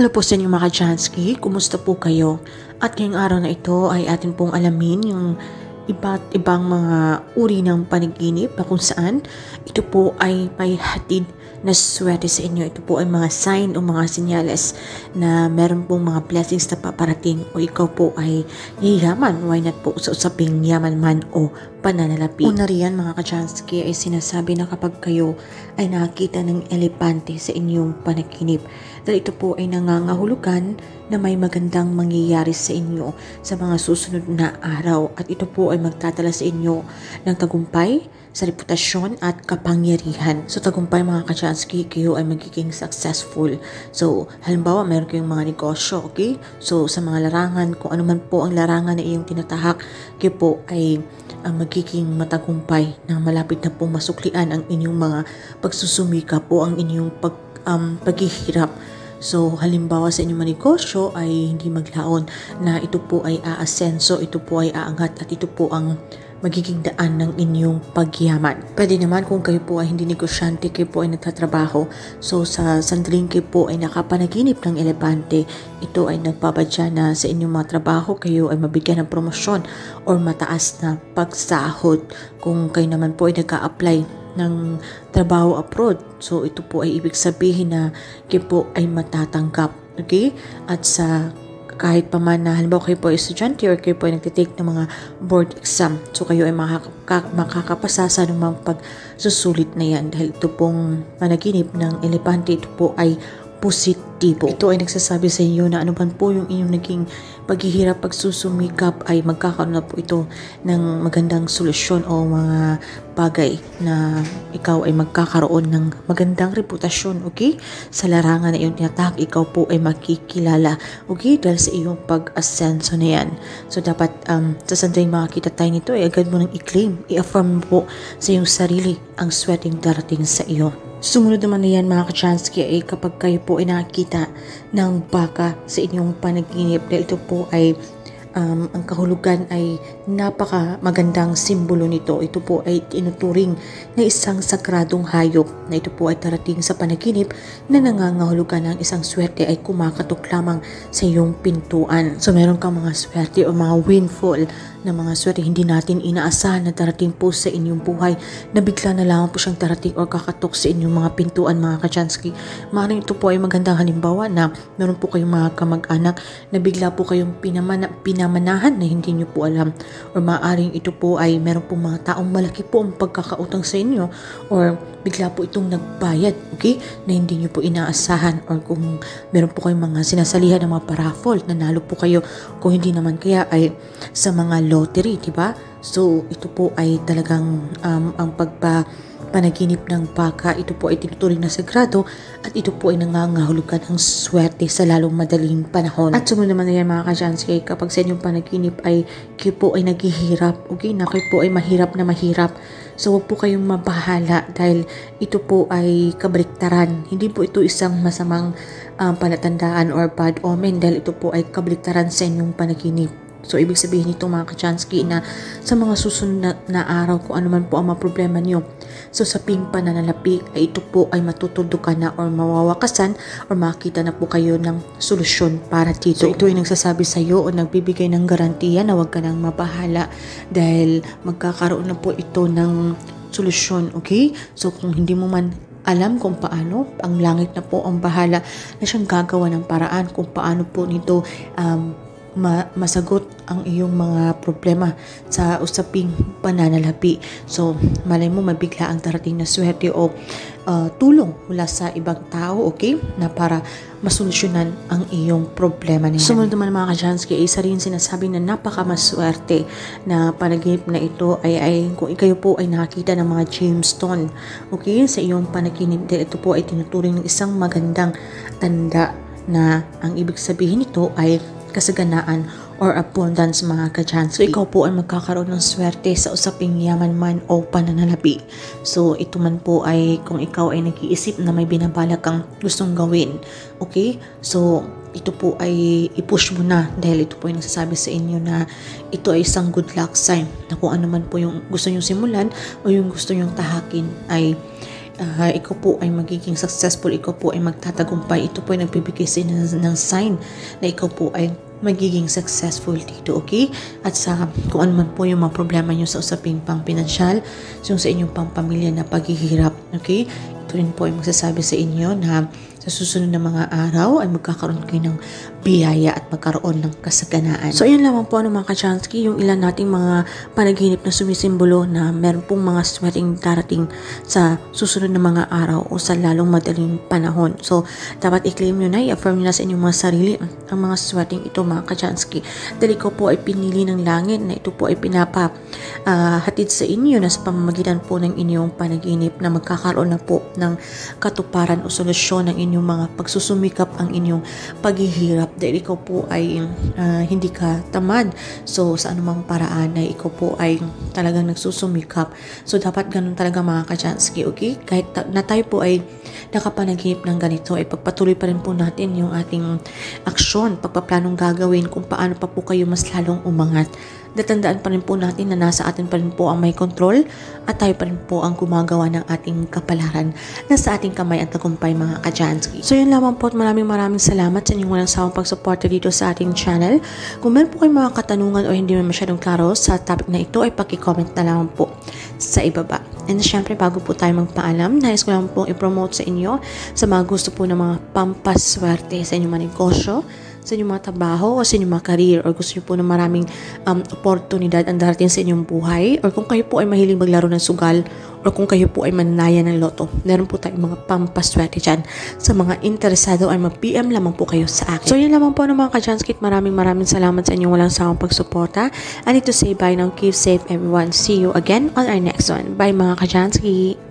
Hello po sa inyo mga Kachansky, kumusta po kayo? At ngayong araw na ito ay atin pong alamin yung iba't ibang mga uri ng panaginip na kung saan ito po ay may hatid na swerte sa inyo. Ito po ay mga sign o mga senyales na meron pong mga blessings na paparating o ikaw po ay yayaman. Why not po sa usaping yaman man o pananalapi. Una riyan mga kachansky ay sinasabi na kapag kayo ay nakakita ng elepante sa inyong panaginip dahil ito po ay nangangahulugan na may magandang mangyayari sa inyo sa mga susunod na araw at ito po ay magtatala sa inyo ng tagumpay sa reputasyon at kapangyarihan. So tagumpay mga kachansky, kayo ay magiging successful. So halimbawa meron kayong mga negosyo, okay? So sa mga larangan, kung ano man po ang larangan na iyong tinatahak, kayo po ay ang magiging matagumpay na malapit na pong masuklian ang inyong mga pagsusumika po, ang inyong pag, um, paghihirap. So, halimbawa sa inyong negosyo ay hindi maglaon na ito po ay aasenso, ito po ay aangat at ito po ang magiging daan ng inyong pagyaman. Pwede naman kung kayo po ay hindi negosyante, kayo po ay nagtatrabaho. So sa sandaling kayo po ay nakapanaginip ng elepante, ito ay nagpabadya na sa inyong mga trabaho, kayo ay mabigyan ng promosyon or mataas na pagsahod. Kung kayo naman po ay nag-a-apply ng trabaho abroad. So ito po ay ibig sabihin na kayo po ay matatanggap. Okay? At sa kahit pa man na halimbawa kayo po ay estudyante or kayo po ay nagtitake ng mga board exam. So kayo ay makaka- makakapasa sa anumang pagsusulit na yan dahil ito pong panaginip ng elepante ito po ay positibo. Ito ay nagsasabi sa inyo na ano man po yung inyong naging paghihirap, pagsusumikap ay magkakaroon na po ito ng magandang solusyon o mga bagay na ikaw ay magkakaroon ng magandang reputasyon, okay? Sa larangan na iyong tinatahak, ikaw po ay makikilala, okay? Dahil sa iyong pag-asenso na yan. So, dapat um, sa sandaling makakita tayo nito, ay agad mo nang i-claim, i-affirm po sa iyong sarili ang sweating darating sa iyo. Sumunod naman na yan mga kachansky ay kapag kayo po ay nakakita ng baka sa inyong panaginip dahil ito po ay um, ang kahulugan ay napaka magandang simbolo nito. Ito po ay tinuturing na isang sakradong hayop na ito po ay darating sa panaginip na nangangahulugan ng isang swerte ay kumakatok lamang sa iyong pintuan. So meron kang mga swerte o mga windfall na mga swerte hindi natin inaasahan na darating po sa inyong buhay na bigla na lamang po siyang darating o kakatok sa inyong mga pintuan mga kachansky. Maaaring ito po ay magandang halimbawa na meron po kayong mga kamag-anak na bigla po kayong pinamana, pinamanahan na hindi nyo po alam or maaaring ito po ay meron po mga taong malaki po ang pagkakautang sa inyo or bigla po itong nagbayad, okay? Na hindi nyo po inaasahan or kung meron po kayong mga sinasalihan ng mga paraffol, nanalo po kayo kung hindi naman kaya ay sa mga lottery, di ba? So, ito po ay talagang um, ang pagpa panaginip ng baka. Ito po ay tinuturing na sagrado at ito po ay nangangahulugan ng swerte sa lalong madaling panahon. At sumunod naman na yan mga kajansky, kapag sa inyong panaginip ay kayo po ay naghihirap, okay, na kayo po ay mahirap na mahirap. So, huwag po kayong mabahala dahil ito po ay kabaliktaran. Hindi po ito isang masamang um, palatandaan or bad omen dahil ito po ay kabaliktaran sa inyong panaginip. So, ibig sabihin nito mga kachansky na sa mga susunod na, na araw kung ano man po ang mga problema nyo. So, sa ping pananalapi ay ito po ay matutudukan na or mawawakasan or makita na po kayo ng solusyon para dito. So, ito ay nagsasabi sa iyo o nagbibigay ng garantiya na huwag ka nang mabahala dahil magkakaroon na po ito ng solusyon, okay? So, kung hindi mo man alam kung paano, ang langit na po ang bahala na siyang gagawa ng paraan kung paano po nito um, ma- masagot ang iyong mga problema sa usaping pananalapi. So, malay mo mabigla ang darating na swerte o uh, tulong mula sa ibang tao, okay? Na para masolusyonan ang iyong problema niya. Sumunod naman mga kajansky, isa rin sinasabi na napakamaswerte na panaginip na ito ay, ay kung ikayo po ay nakakita ng mga gemstone, okay? Sa iyong panaginip, ito po ay tinuturing ng isang magandang tanda na ang ibig sabihin nito ay kasaganaan or abundance mga kachansky. So, ikaw po ay magkakaroon ng swerte sa usaping yaman man o pananalapi. So, ito man po ay kung ikaw ay nag-iisip na may binabalak kang gustong gawin. Okay? So, ito po ay i-push mo na dahil ito po ay nagsasabi sa inyo na ito ay isang good luck sign na kung ano man po yung gusto nyong simulan o yung gusto nyong tahakin ay uh, ikaw po ay magiging successful, ikaw po ay magtatagumpay. Ito po ay nagbibigay sa inyo ng, sign na ikaw po ay magiging successful dito, okay? At sa kung ano man po yung mga problema nyo sa usaping pang pinansyal, yung sa inyong pang pamilya na paghihirap, okay? Ito rin po ay magsasabi sa inyo na sa susunod na mga araw ay magkakaroon kayo ng biyaya at magkaroon ng kasaganaan. So, yun lamang po ano mga kachansky, yung ilan nating mga panaginip na sumisimbolo na meron pong mga sweating darating sa susunod na mga araw o sa lalong madaling panahon. So, dapat i-claim nyo na, i-affirm nyo na sa inyong mga sarili ang mga sweating ito mga kachansky. Dahil ko po ay pinili ng langit na ito po ay pinapa uh, hatid sa inyo na sa pamamagitan po ng inyong panaginip na magkakaroon na po ng katuparan o solusyon ng inyong mga pagsusumikap ang inyong paghihirap dahil ikaw po ay uh, hindi ka tamad. So sa anumang paraan ay ikaw po ay talagang nagsusumikap. So dapat ganun talaga mga kachansky, okay? Kahit na tayo po ay nakapanaginip ng ganito ay pagpatuloy pa rin po natin yung ating aksyon, pagpaplanong gagawin kung paano pa po kayo mas lalong umangat natandaan pa rin po natin na nasa atin pa rin po ang may control at tayo pa rin po ang gumagawa ng ating kapalaran na sa ating kamay at tagumpay mga kajansky. So yun lamang po at maraming maraming salamat sa inyong walang sawang pagsuporta dito sa ating channel. Kung meron po kayong mga katanungan o hindi masyadong klaro sa topic na ito ay paki-comment na lamang po sa ibaba. And syempre bago po tayo magpaalam, nais ko lang po i-promote sa inyo sa mga gusto po ng mga pampaswerte sa inyong mga negosyo sa inyong mga trabaho o sa inyong mga career or gusto niyo po ng maraming um, oportunidad ang darating sa inyong buhay or kung kayo po ay mahiling maglaro ng sugal or kung kayo po ay mananaya ng loto, meron po tayong mga pampaswerte dyan. Sa mga interesado ay mag-PM lamang po kayo sa akin. So yun lamang po ng mga kajanskit. Maraming maraming salamat sa inyong walang sawang pagsuporta. I need to say bye now. Keep safe everyone. See you again on our next one. Bye mga kajanskit.